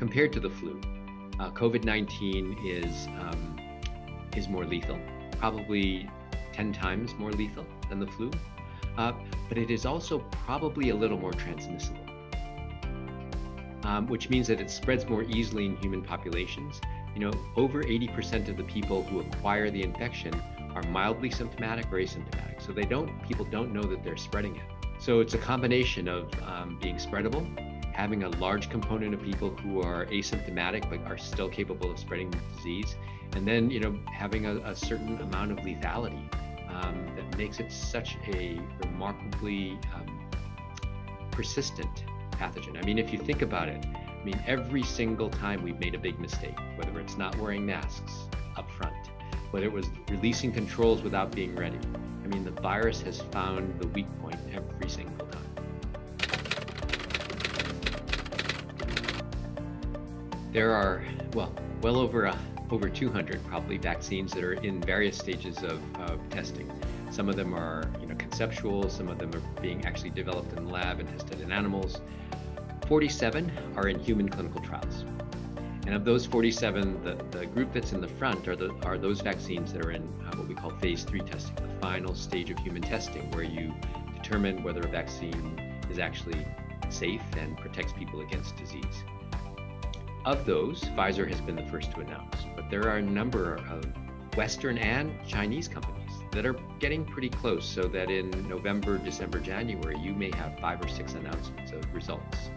compared to the flu, uh, COVID-19 is um, is more lethal, probably 10 times more lethal than the flu, uh, but it is also probably a little more transmissible, um, which means that it spreads more easily in human populations. You know, over 80% of the people who acquire the infection are mildly symptomatic or asymptomatic, so they don't people don't know that they're spreading it. So it's a combination of um, being spreadable, having a large component of people who are asymptomatic but are still capable of spreading the disease, and then you know having a, a certain amount of lethality um, that makes it such a remarkably um, persistent pathogen. I mean, if you think about it, I mean, every single time we've made a big mistake, whether it's not wearing masks up front, whether it was releasing controls without being ready. I mean, the virus has found the weak point every single time. There are, well, well over a over 200 probably vaccines that are in various stages of, of testing. Some of them are you know, conceptual, some of them are being actually developed in the lab and tested in animals. 47 are in human clinical trials. And of those 47, the, the group that's in the front are, the, are those vaccines that are in uh, what we call phase three testing, the final stage of human testing, where you determine whether a vaccine is actually safe and protects people against disease. Of those, Pfizer has been the first to announce, but there are a number of Western and Chinese companies that are getting pretty close so that in November, December, January, you may have five or six announcements of results.